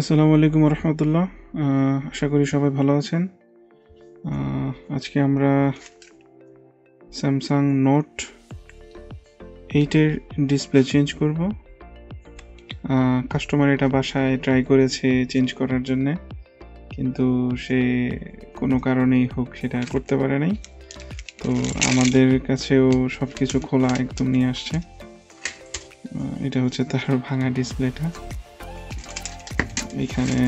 আসসালামু আলাইকুম রহমতুল্লাহ আশা করি সবাই ভালো আছেন। আজকে আমরা স্যামসাং নোট এইটের ডিসপ্লে চেঞ্জ করব। কাস্টমার এটা বাসায় ট্রাই করেছে চেঞ্জ করার জন্যে, কিন্তু সে কোনো কারণেই হোক সেটা করতে পারে নাই। তো আমাদের কাছেও সব কিছু খোলা একদম নিয়ে আসছে। এটা হচ্ছে তার ভাঙা ডিসপ্লেটা এখানে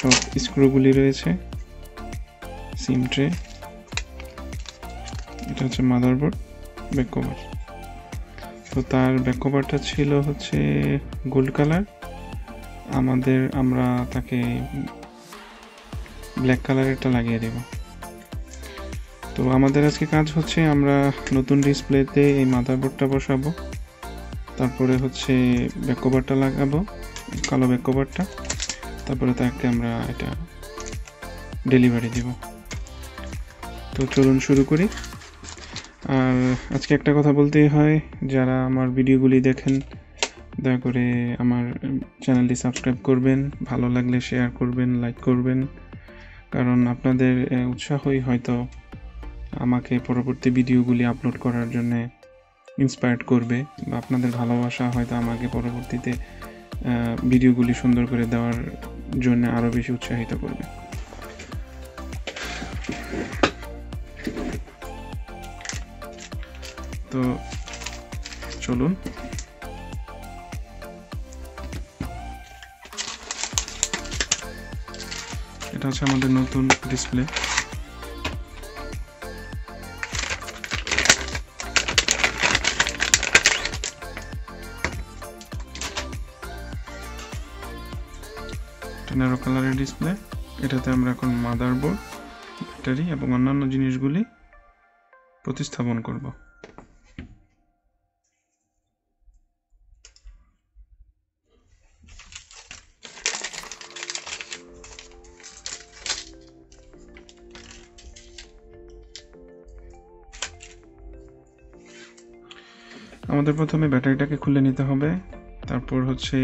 সব স্ক্রুগুলি রয়েছে সিম ট্রে এটা হচ্ছে মাদারবোর্ড ব্যাক কভার তো তার ব্যাক কভারটা ছিল হচ্ছে গোল্ড কালার আমাদের, আমরা তাকে ব্ল্যাক কালারেরটা লাগিয়ে দেব। তো আমাদের আজকে কাজ হচ্ছে আমরা নতুন ডিসপ্লেতে এই মাদারবোর্ডটা বসাবো, তারপরে হচ্ছে ব্যাক কভারটা লাগাবো কালো ব্যাক কভারটা তারপরে তাকে আমরা এটা ডেলিভারি দিব। তো চলুন শুরু করি। আর আজকে একটা কথা বলতেই হয়, যারা আমার ভিডিওগুলি দেখেন, দয়া করে আমার চ্যানেলটি সাবস্ক্রাইব করবেন, ভালো লাগলে শেয়ার করবেন লাইক করবেন, কারণ আপনাদের উৎসাহই হয়তো আমাকে পরবর্তী ভিডিওগুলি আপলোড করার জন্য ইন্সপায়ার্ড করবে, বা আপনাদের ভালোবাসা হয়তো আমাকে পরবর্তীতে ভিডিওগুলি সুন্দর করে দেওয়ার জন্য আরও বেশি উৎসাহিত করবে। তো চলুন। এটা হচ্ছে আমাদের নতুন ডিসপ্লে ন্যারো কালারের ডিসপ্লে এটাতে আমরা এখন মাদারবোর্ড ব্যাটারি এবং অন্যান্য জিনিসগুলি প্রতিস্থাপন করব। আমাদের প্রথমে ব্যাটারিটাকে খুলে নিতে হবে। তারপর হচ্ছে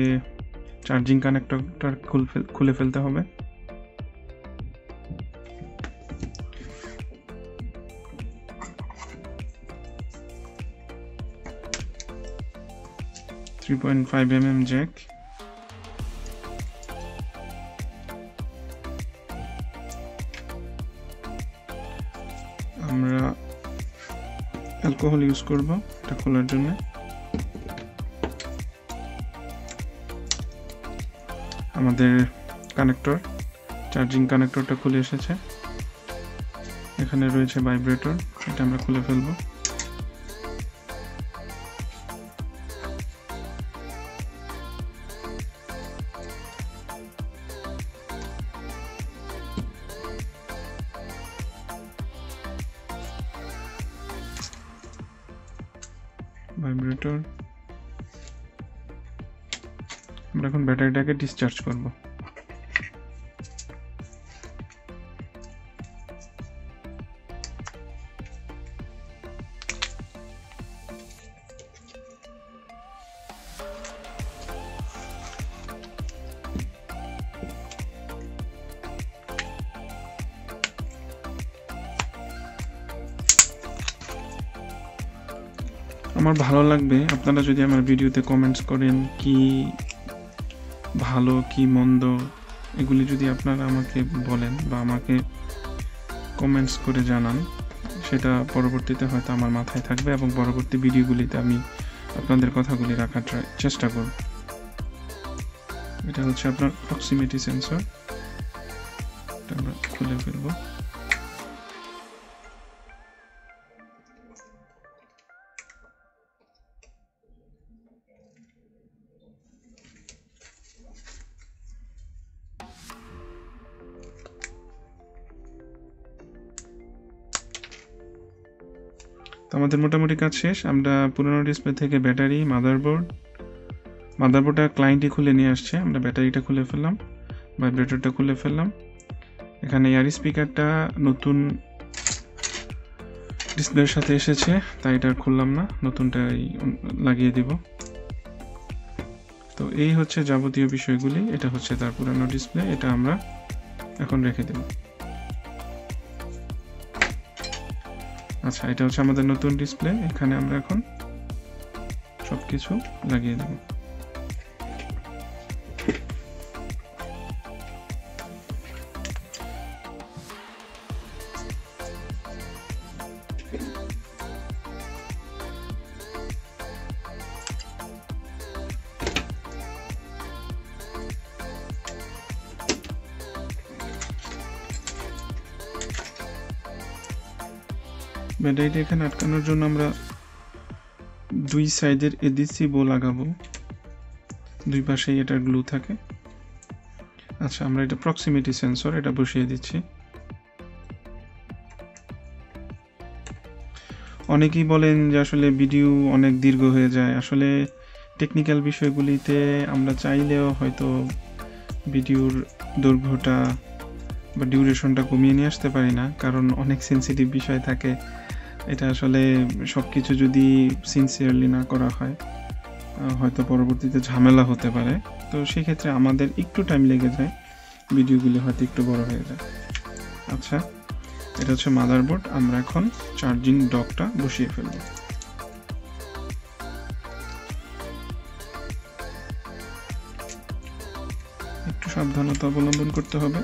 চার্জিং কানেক্টরটা খুলে ফেলতে হবে। Three point five M M jack আমরা অ্যালকোহল ইউজ করব এটা খোলার জন্য। আমাদের কানেক্টর চার্জিং কানেক্টরটা খুলে এসেছে। এখানে রয়েছে ভাইব্রেটর এটা আমরা খুলে ফেলব। ভাইব্রেটর এখন ব্যাটারিটাকে ডিসচার্জ করব। আমার ভালো লাগবে আপনারা যদি আমার ভিডিওতে কমেন্টস করেন কি ভালো কি মন্দ, এগুলি যদি আপনারা আমাকে বলেন বা আমাকে কমেন্টস করে জানান, সেটা পরবর্তীতে হয়তো আমার মাথায় থাকবে এবং পরবর্তী ভিডিওগুলিতে আমি আপনাদের কথাগুলি রাখার চেষ্টা করব। এটা হচ্ছে আপনার অক্সিমেটি সেন্সর এটা আমরা খুলে ফেলব। আমাদের মোটামুটি কাজ শেষ। আমরা পুরোনো ডিসপ্লে থেকে ব্যাটারি, মাদারবোর্ড, মাদারবোর্ডটা ক্লায়েন্টই খুলে নিয়ে আসছে। আমরা ব্যাটারিটা খুলে ফেললাম ভাইব্রেটরটা খুলে ফেললাম। এখানে এয়ার স্পিকারটা নতুন ডিসপ্লের সাথে এসেছে, তাই এটা আর খুললাম না। নতুনটাই লাগিয়ে দিব। তো এই হচ্ছে যাবতীয় বিষয়গুলি। এটা হচ্ছে তার পুরানো ডিসপ্লে। এটা আমরা এখন রেখে দেব। আচ্ছা এটা হচ্ছে আমাদের নতুন ডিসপ্লে এখানে আমরা এখন সব কিছু লাগিয়ে দেব। ব্যাটারিটা এখানে আটকানোর জন্য আমরা দুই সাইডের এডিসি বো লাগাবো। দুই পাশেই এটার গ্লু থাকে। আচ্ছা আমরা এটা প্রক্সিমিটি সেন্সর এটা বসিয়ে দিচ্ছি। অনেকেই বলেন যে আসলে ভিডিও অনেক দীর্ঘ হয়ে যায়। আসলে টেকনিক্যাল বিষয়গুলিতে আমরা চাইলেও হয়তো ভিডিওর দৈর্ঘ্যটা বা ডিউরেশনটা কমিয়ে নিয়ে আসতে পারি না, কারণ অনেক সেন্সিটিভ বিষয় থাকে। এটা আসলে সব কিছু যদি সিনসিয়ারলি না করা হয় হয়তো পরবর্তীতে ঝামেলা হতে পারে। তো সেক্ষেত্রে আমাদের একটু টাইম লেগে যায়, ভিডিওগুলি হয়তো একটু বড় হয়ে যায়। আচ্ছা এটা হচ্ছে মাদারবোর্ড আমরা এখন চার্জিং ডকটা বসিয়ে ফেলব। একটু সাবধানতা অবলম্বন করতে হবে।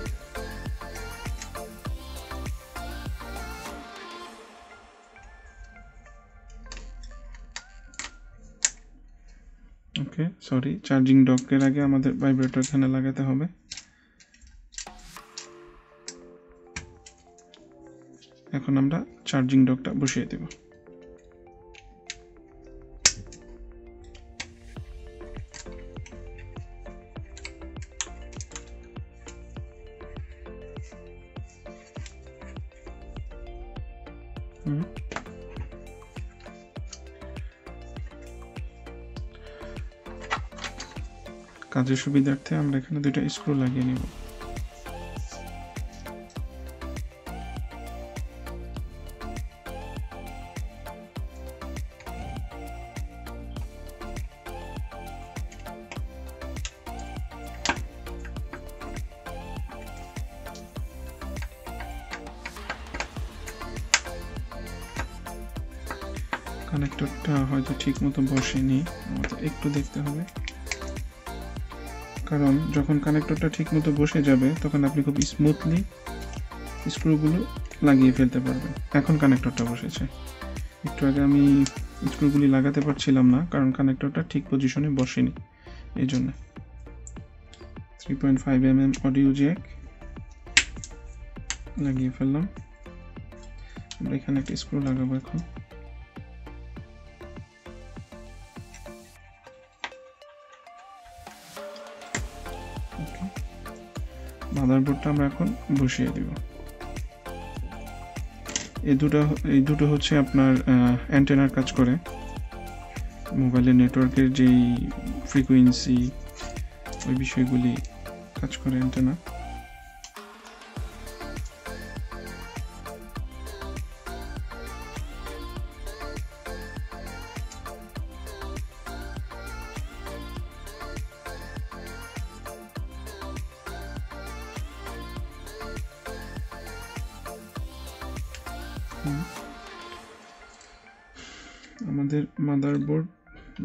সরি চার্জিং ডকের আগে আমাদের ভাইব্রেটর এখানে লাগাতে হবে। এখন আমরা চার্জিং ডকটা বসিয়ে দেব। কাজের সুবিধার্থে আমরা এখানে দুইটা স্ক্রু লাগিয়ে নিব। কানেক্টরটা হয়তো ঠিক মতো বসেনি, আমাদের একটু দেখতে হবে। কারণ যখন কানেক্টরটা ঠিক মতো বসে যাবে, তখন আপনি খুব স্মুথলি স্ক্রুগুলো লাগিয়ে ফেলতে পারবেন। এখন কানেক্টরটা বসেছে। একটু আগে আমি স্ক্রুগুলি লাগাতে পারছিলাম না, কারণ কানেক্টরটা ঠিক পজিশনে বসেনি। এই জন্য। Three point five M M audio jack লাগিয়ে ফেললাম। আমরা এখানে একটা স্ক্রু লাগাবো এখন। মাদারবোর্ডটা আমরা এখন বসিয়ে দিব। এই দুটো এই দুটো হচ্ছে আপনার অ্যান্টেনার কাজ করে। মোবাইলের নেটওয়ার্কের যেই ফ্রিকোয়েন্সি ওই বিষয়গুলি কাজ করে অ্যান্টেনা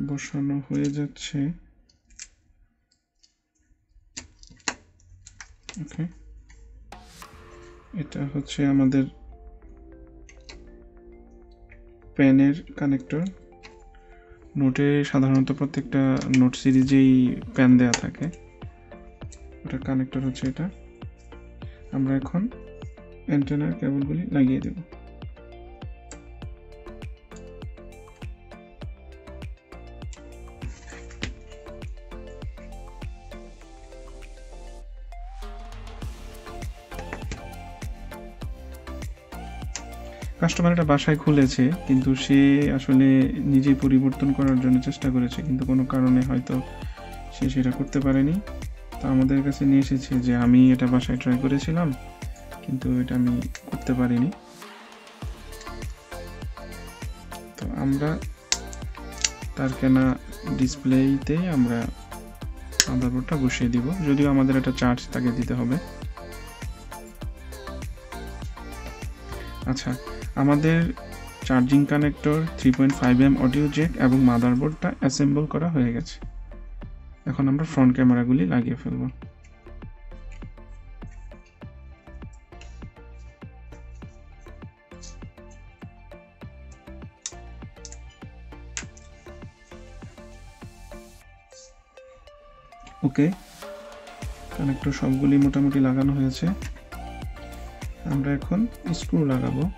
বসানো হয়ে যাচ্ছে। ওকে এটা হচ্ছে আমাদের প্যানের কানেক্টর নোটে সাধারণত প্রত্যেকটা নোট সিরিজেই প্যান দেওয়া থাকে। ওটার কানেক্টর হচ্ছে এটা। আমরা এখন অ্যান্টেনার কেবলগুলি লাগিয়ে দেবো। কাস্টমার এটা বাসায় খুলেছে, কিন্তু সে আসলে নিজে পরিবর্তন করার জন্য চেষ্টা করেছে, কিন্তু কোনো কারণে হয়তো সে সেটা করতে পারেনি। তো আমাদের কাছে নিয়ে এসেছে যে আমি এটা বাসায় ট্রাই করেছিলাম, কিন্তু এটা আমি করতে পারিনি। তো আমরা তার কেনা ডিসপ্লেতেই আমরা মাদারবোর্ডটা বসিয়ে দিব, যদিও আমাদের একটা চার্জ তাকে দিতে হবে। আচ্ছা আমাদের charging connector three point five M audio jack এবং মাদারবোর্ডটা অ্যাসেম্বল করা হয়ে গেছে। এখন আমরা ফ্রন্ট ক্যামেরাগুলি লাগিয়ে ফেলব। ওকে কানেক্টর সবগুলি মোটামুটি লাগানো হয়েছে। আমরা এখন স্ক্রু লাগাবো।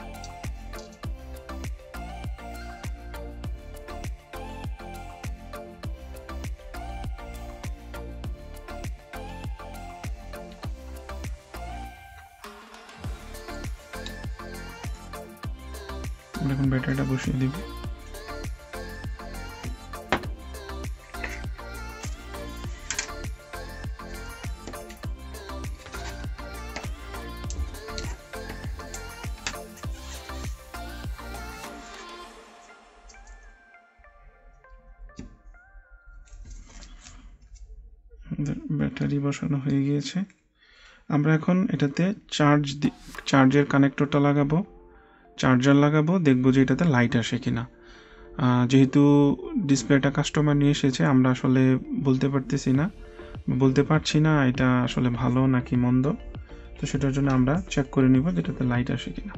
ব্যাটারি বসানো হয়ে গিয়েছে। আমরা এখন এটাতে চার্জ চার্জের কানেক্টরটা লাগাবো। চার্জার লাগাবো দেখব যে এটাতে লাইট আসে কিনা। আহ, যেহেতু ডিসপ্লেটা কাস্টমার নিয়ে এসেছে আমরা আসলে বলতে পারতেছি না। বলতে পারছি না এটা আসলে ভালো নাকি মন্দ। তো সেটার জন্য আমরা চেক করে নিব যে এটাতে লাইট আসে কিনা।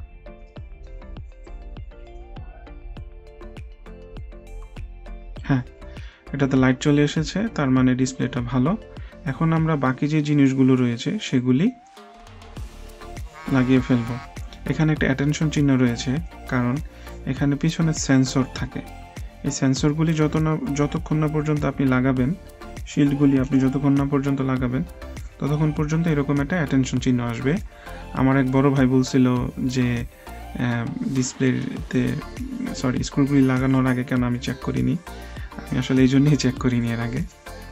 হ্যাঁ এটাতে লাইট চলে এসেছে তার মানে ডিসপ্লেটা ভালো। এখন আমরা বাকি যে জিনিসগুলো রয়েছে, সেগুলি লাগিয়ে ফেলব। এখানে একটা অ্যাটেনশন চিহ্ন রয়েছে, কারণ এখানে পিছনে সেন্সর থাকে। এই সেন্সরগুলি যত না যতক্ষণ না পর্যন্ত আপনি লাগাবেন শিল্ডগুলি আপনি যতক্ষণ না পর্যন্ত লাগাবেন, ততক্ষণ পর্যন্ত এরকম একটা অ্যাটেনশন চিহ্ন আসবে। আমার এক বড় ভাই বলছিল যে ডিসপ্লেতে সরি স্ক্রুগুলি লাগানোর আগে কেন আমি চেক করিনি? আমি আসলে এই জন্যই চেক করিনি এর আগে।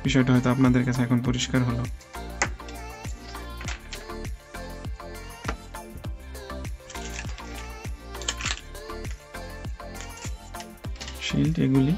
বিষয়টা হয়তো আপনাদের কাছে এখন পরিষ্কার হলো। শিল্ড এগুলি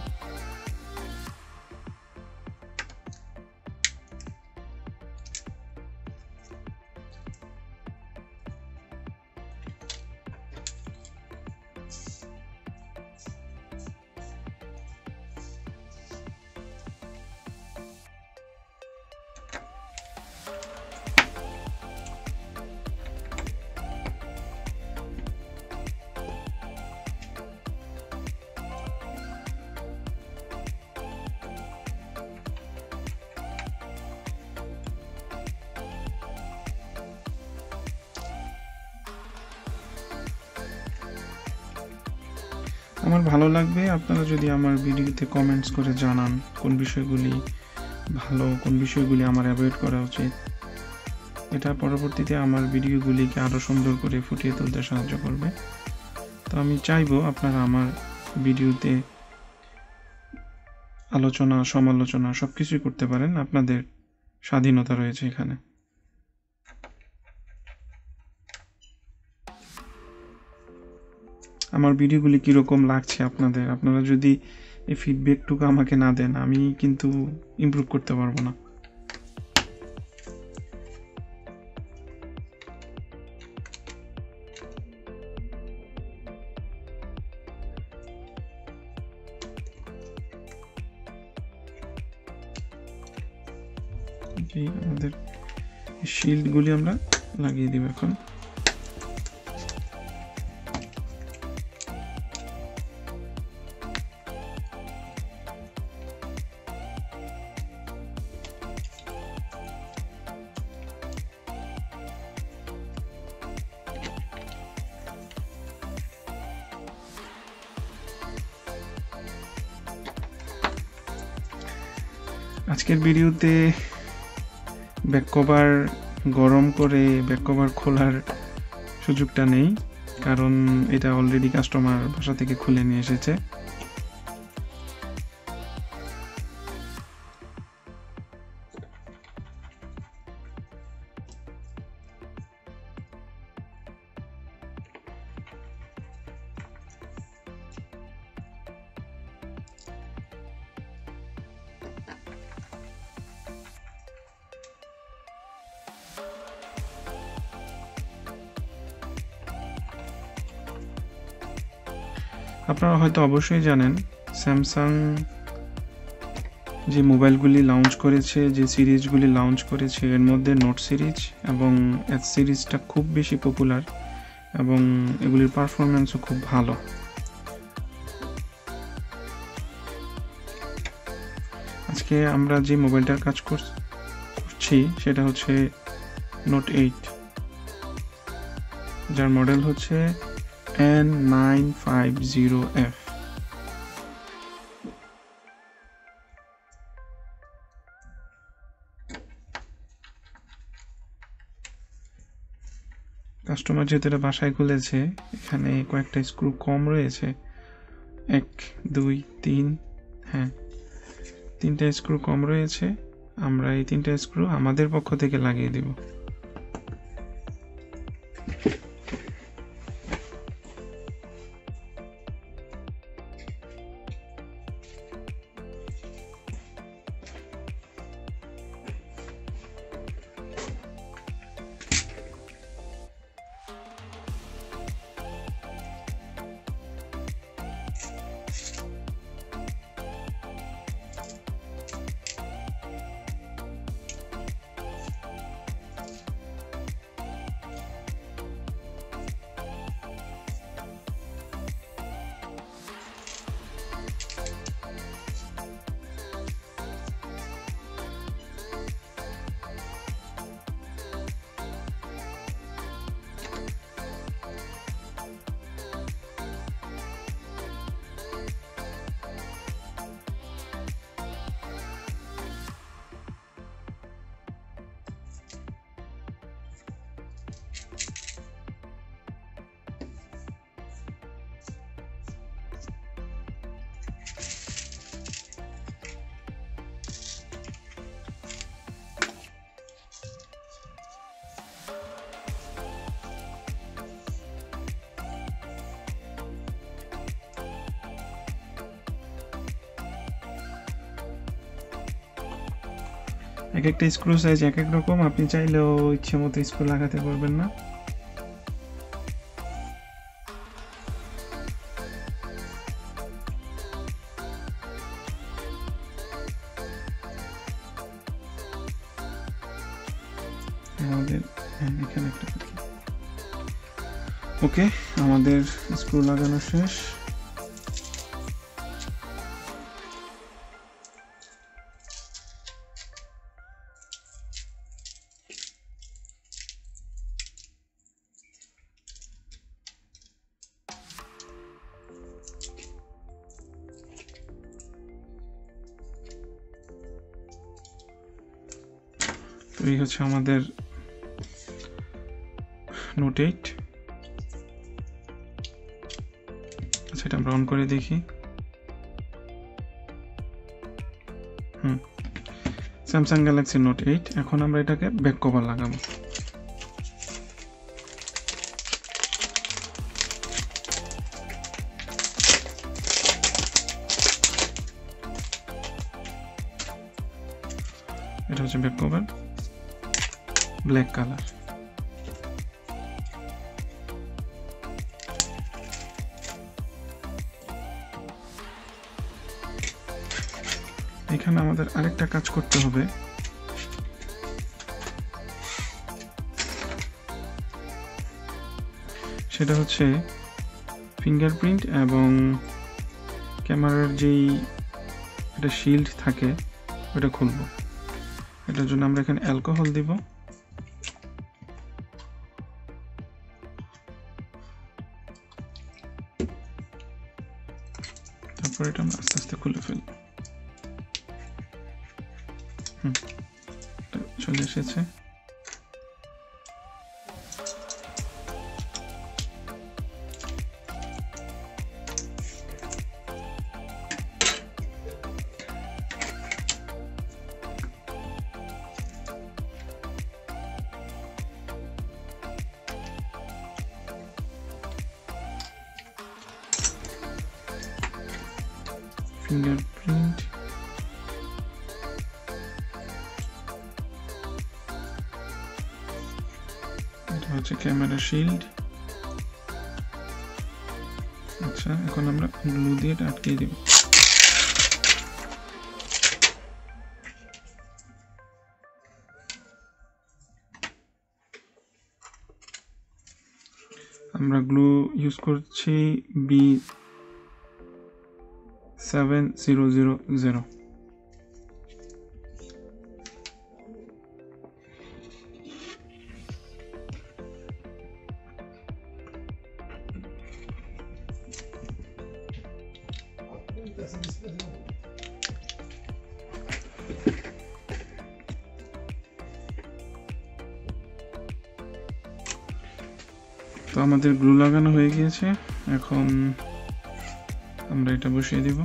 আমার ভালো লাগবে। আপনারা যদি আমার ভিডিওতে কমেন্টস করে জানান কোন বিষয়গুলি ভালো, কোন বিষয়গুলি আমার অ্যাভয়েড করা উচিত। এটা পরবর্তীতে আমার ভিডিওগুলিকে আরও সুন্দর করে ফুটিয়ে তুলতে সাহায্য করবে। তো আমি চাইব আপনারা আমার ভিডিওতে আলোচনা, সমালোচনা সব কিছুই করতে পারেন। আপনাদের স্বাধীনতা রয়েছে এখানে। আমার ভিডিওগুলি কীরকম লাগছে আপনাদের? আপনারা যদি এই ফিডব্যাকটুকু আমাকে না দেন, আমি কিন্তু ইমপ্রুভ করতে পারব না। আমাদের শিল্ডগুলি আমরা লাগিয়ে দিব এখন। আজকের ভিডিওতে ব্যাক কভার গরম করে ব্যাক কভার খোলার সুযোগটা নেই, কারণ এটা অলরেডি কাস্টমার বাসা থেকে খুলে নিয়ে এসেছে। হয়তো অবশ্যই জানেন স্যামসাং যে মোবাইলগুলি লঞ্চ করেছে, যে সিরিজগুলি লঞ্চ করেছে, এর মধ্যে নোট সিরিজ এবং এস সিরিজটা খুব বেশি পপুলার এবং এগুলির পারফরমেন্সও খুব ভালো। আজকে আমরা যে মোবাইলটার কাজ করছি সেটা হচ্ছে নোট এইট যার মডেল হচ্ছে N nine five zero F customer যেহেতু এটা বাসায় খুলেছে, এখানে কয়েকটা স্ক্রু কম রয়েছে। এক, দুই, তিন হ্যাঁ তিনটা স্ক্রু কম রয়েছে। আমরা এই তিনটা স্ক্রু আমাদের পক্ষ থেকে লাগিয়ে দিব। এক একটা স্ক্রু সাইজ এক এক রকম। আপনি চাইলেও ইচ্ছে মতো স্ক্রু লাগাতে পারবেন না। আমাদের হ্যাঁ, ওকে আমাদের স্ক্রু লাগানো শেষ। এই হচ্ছে আমাদের নোট এইট আচ্ছা এটা আমরা করে দেখি। হুম। স্যামসাং গ্যালাক্সি নোট এইট এখন আমরা এটাকে ব্যাক কভার লাগাবো। এটা হচ্ছে ব্যাক কভার ব্ল্যাক কালার। এখানে আমাদের আরেকটা কাজ করতে হবে। সেটা হচ্ছে ফিঙ্গারপ্রিন্ট এবং ক্যামেরার যেই একটা শিল্ড থাকে, ওটা খুলবো। এটার জন্য আমরা এখানে অ্যালকোহল দিব। তারপর এটা আমরা আস্তে আস্তে খুলে ফেলব। হুম চলে এসেছে। শিল্ড আচ্ছা এখন আমরা গ্লু দিয়ে এটা আটকে দিব। আমরা গ্লু ইউজ করছি B seven zero zero zero তো আমাদের গ্লু লাগানো হয়ে গিয়েছে। এখন আমরা এটা বসিয়ে দিব।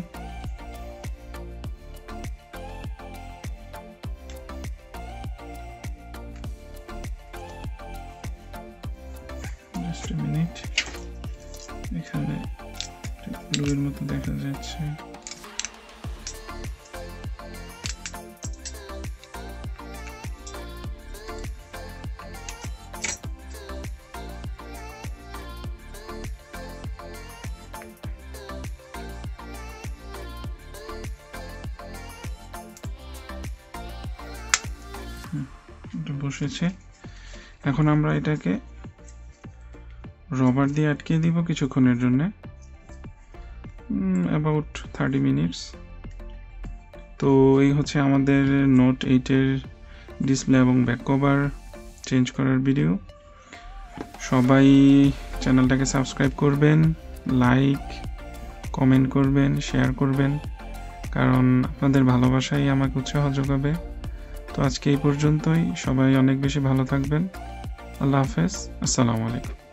বসেছে। এখন আমরা এটাকে রবার দিয়ে আটকে দিব কিছুক্ষণের জন্য। অ্যাবাউট থার্টি মিনিটস তো এই হচ্ছে আমাদের নোট এইটের ডিসপ্লে এবং ব্যাক কভার চেঞ্জ করার ভিডিও সবাই চ্যানেলটাকে সাবস্ক্রাইব করবেন লাইক কমেন্ট করবেন শেয়ার করবেন। কারণ আপনাদের ভালোবাসাই আমাকে উৎসাহ যোগাবে। তো আজকে এই পর্যন্তই। সবাই অনেক বেশি ভালো থাকবেন। আল্লাহ হাফেজ। আসসালামু আলাইকুম।